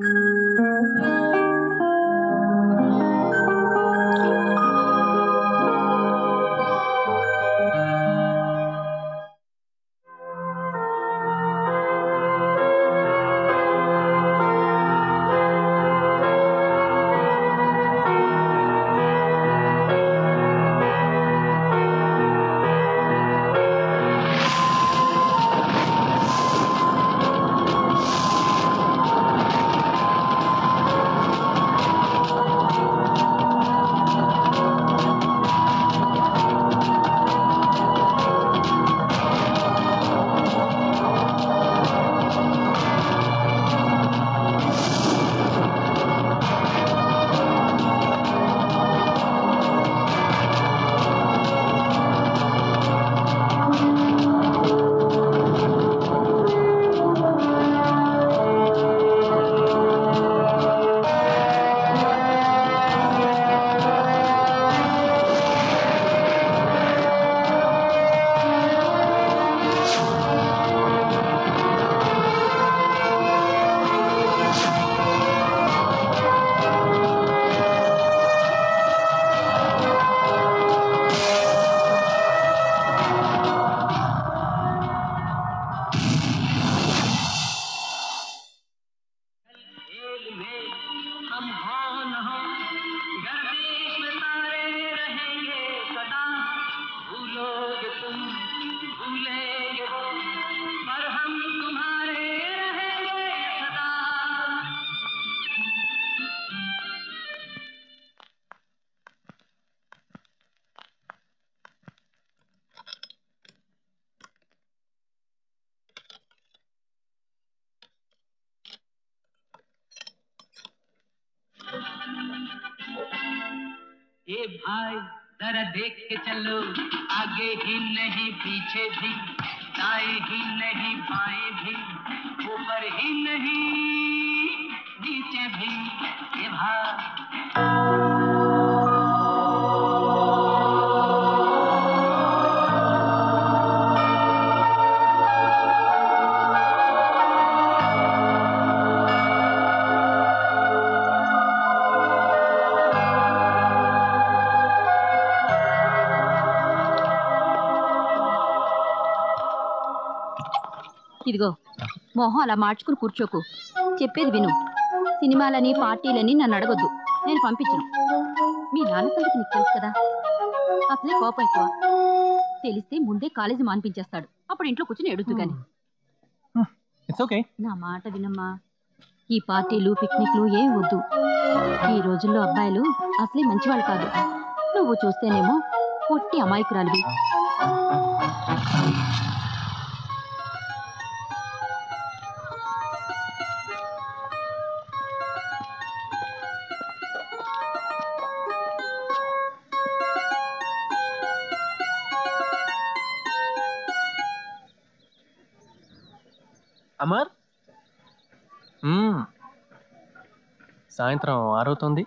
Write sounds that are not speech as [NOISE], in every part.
Mm-hmm. भाई जरा देख के चलो। आगे ही नहीं, पीछे भी। दाएँ ही नहीं, बाएँ भी। ऊपर ही नहीं, नीचे भी। ये भाई। ఇదిగో మొహం అలా మార్చుకుని కూర్చోకు. చెప్పేది విను. సినిమాలని పార్టీలని నన్ను అడగొద్దు. నేను పంపించను. మీ నాన్న సంగతి నీకు తెలుసు కదా? అసలే కోపం ఎక్కువ. తెలిస్తే ముందే కాలేజీ మాన్పించేస్తాడు. అప్పుడు ఇంట్లో కూర్చుని ఎడుతూ ఇట్స్ ఓకే నా మాట వినమ్మా. ఈ పార్టీలు పిక్నిక్లు ఏం వద్దు. ఈ రోజుల్లో అబ్బాయిలు అసలే మంచివాళ్ళు కాదు. నువ్వు చూస్తేనేమో పొట్టి అమాయకురాలివి. మ్మ్. సాయంత్రం ఆరవుతుంది.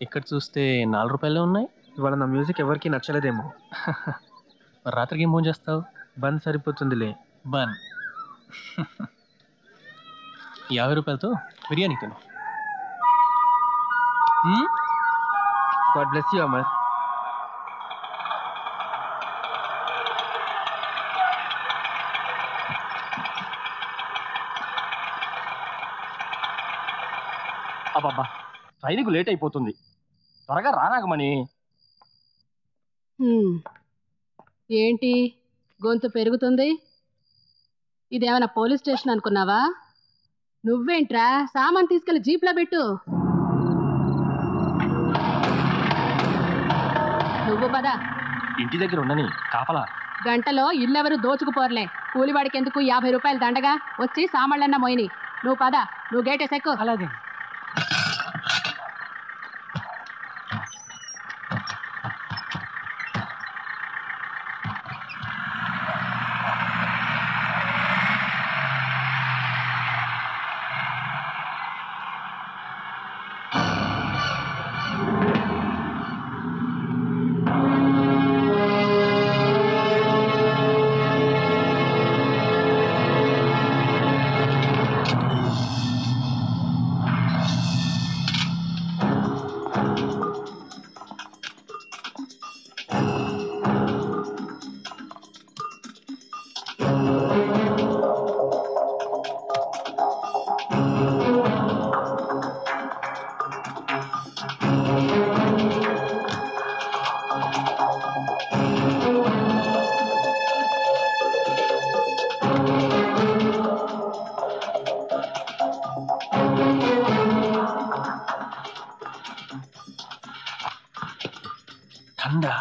ఇక్కడ చూస్తే నాలుగు రూపాయలే ఉన్నాయి. ఇవాళ నా మ్యూజిక్ ఎవరికి నచ్చలేదేమో. [LAUGHS] మరి రాత్రికి ఏం ఫోన్ చేస్తావు? బంద్ సరిపోతుందిలే. బన్. [LAUGHS] యాభై రూపాయలతో బిర్యానీ తిను. మ్మ్? God bless you Amar. అబ్బబ్బా. ట్రైన్కు లేట్ అయిపోతుంది. త్వరగా రానాగమని హ్మ్. ఏంటి? గొంతు పెరుగుతుంది? ఇదేమైనా పోలీస్ స్టేషన్ అనుకున్నావా? నువ్వేంట్రా? సామాన్ తీసుకెళ్ళి జీప్లో పెట్టు. నువ్వు పద. ఇంటి దగ్గర ఉండని కాపలా. గంటలో ఇల్లెవరు దోచుకుపోర్లే. కూలివాడికి ఎందుకు యాభై రూపాయలు దండగా? వచ్చి సామాన్లన్న మోయిని. నువ్వు పద. నువ్వు గేటేసెక్కు. అలాగే ठंडा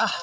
आह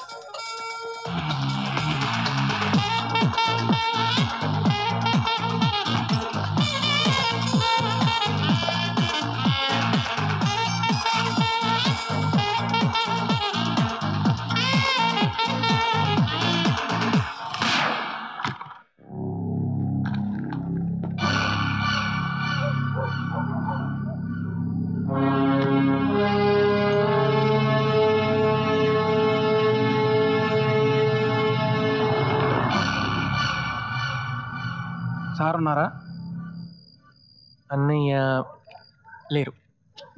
ఉన్నారా? అన్నయ్య లేరు.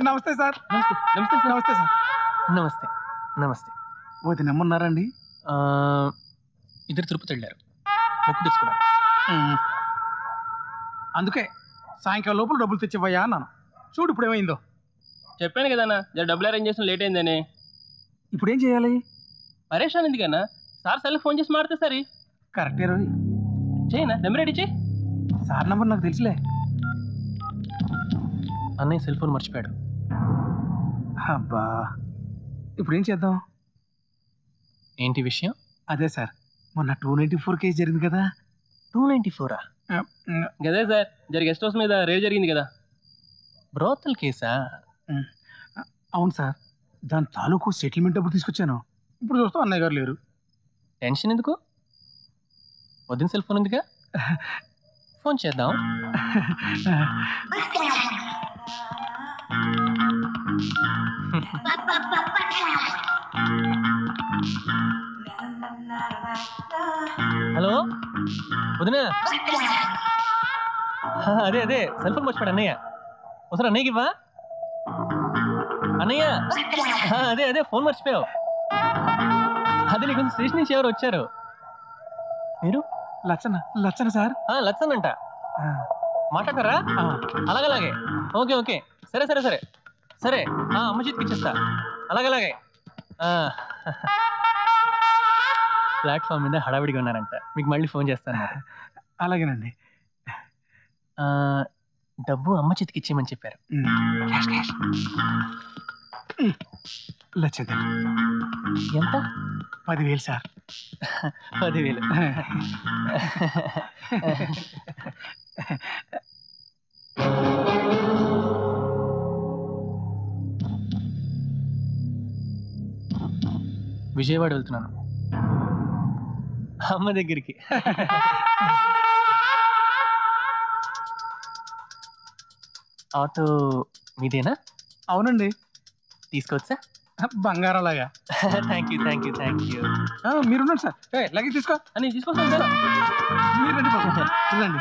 నమస్తే సార్. నమస్తే. నమస్తే సార్. నమస్తే సార్. నమస్తే. నమస్తే. వదిన నమ్మున్నారండి? ఆ, ఇద్దరు తిరుపతి వెళ్ళారు. మొక్కు తెచ్చుకున్నారు. అందుకే సాయంకాలం లోపల డబ్బులు తెచ్చివ్వయ్యా అన్నాను. చూడు ఇప్పుడు ఏమైందో. చెప్పాను కదన్నా జర డబ్బులు అరేంజ్ చేసిన లేట్ అయిందని. ఇప్పుడు ఏం చేయాలి? పరేషాన్ ఎందుకన్నా? సార్ సెల్ ఫోన్ చేసి మాడితే సరే. కరెక్టే రోయ్. చేయనా నెంబర్ రెడీ చేయి సార్ నంబర్ నాకు తెలుసులే. అన్నయ్య సెల్ ఫోన్ మర్చిపోయాడు. అబ్బా. ఇప్పుడు ఏం చేద్దాం? ఏంటి విషయం? అదే సార్ మొన్న టూ నైంటీ ఫోర్ కేసు జరిగింది కదా. టూ నైంటీ ఫోరా? గదే సార్ జర గెస్ట్ హౌస్ మీద రేడ్ జరిగింది కదా. బ్రోతల్ కేసా? అవును సార్ దాని తాలూకు సెటిల్మెంట్ డబ్బులు తీసుకొచ్చాను. ఇప్పుడు చూస్తాం అన్నయ్య గారు లేరు. టెన్షన్ ఎందుకు? వదిన సెల్ ఫోన్ ఉందిగా [LAUGHS] ఫోన్ చేద్దాం. హలో? వదిన? అదే అదే. సెల్ ఫోన్ మర్చిపోయాడు అన్నయ్య. ఒకసారి అన్నయ్యకి ఇవ్వా? అన్నయ్య? అదే అదే ఫోన్ మర్చిపోయావు. అదే నీకు స్టేషన్ నుంచి ఎవరు వచ్చారు. మీరు? లచ్చన? లచ్చన సార్? ఆ, లచ్చన్ అంట మాట్లాడతారా? అలాగలాగే. Okay okay. సరే సరే సరే. సరే ఆ, అమ్మ చేతికి ఇచ్చేస్తా. అలాగలాగే. ప్లాట్ఫామ్ మీద హడావిడిగా ఉన్నారంట. మీకు మళ్ళీ ఫోన్ చేస్తాను. అలాగేనండి. డబ్బు అమ్మ చేతికి ఇచ్చేయమని చెప్పారు. లచ్చద. ఎంత? పదివేలు సార్. పదివేలు. విజయవాడ వెళ్తున్నాను. అమ్మ దగ్గరికి. ఆటో మీదేనా? అవునండి. తీసుకోవచ్చా? బంగారం లాగా thank you thank you thank you మీరున్నాడు sir. ఏ లగేజ్ తీసుకో. అని తీసుకొస్తాను సార్. మీరు రండి రండి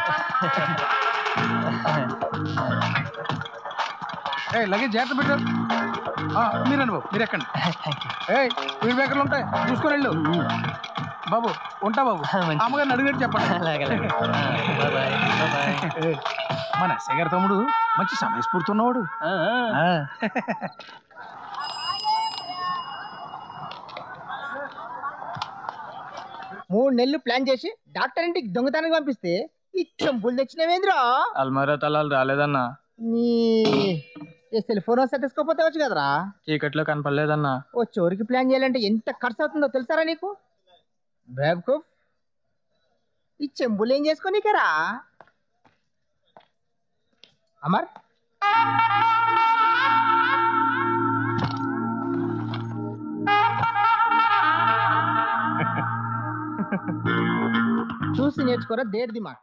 ఏ లగేజ్ జాగ్రత్త పెట్టారు మీరు రండి బాబు. మీరు ఎక్కండి. ఏ స్పీడ్ బ్రేకర్లు ఉంటాయి. చూసుకొని వెళ్ళు. బాబు ఉంటా బాబు. [LAUGHS] అమ్మగారిని అడిగినట్టు చెప్పండి. [LAUGHS] మన గారి తమ్ముడు మంచి సమయస్ఫూర్తి ఉన్నవాడు [LAUGHS] ఆ, ఆ. ఆ. మూడు నెలలు ప్లాన్ చేసి డాక్టర్ ఇంటికి దొంగతనానికి పంపిస్తే ఈ చెంపులు తెచ్చినవేంద్రా? అల్మారా తలాలు రాలేదన్నా. నీ సెల్ ఫోన్ వచ్చు కదరా? చీకట్లో కనపడలేదన్నా. ఓ చోరికి ప్లాన్ చేయాలంటే ఎంత ఖర్చు అవుతుందో తెలుసారా నీకు? బేబ్కు ఈ చెంబులు ఏం చేసుకోనీకరా అమర్? చూసి నేర్చుకోరా దేడిది మాట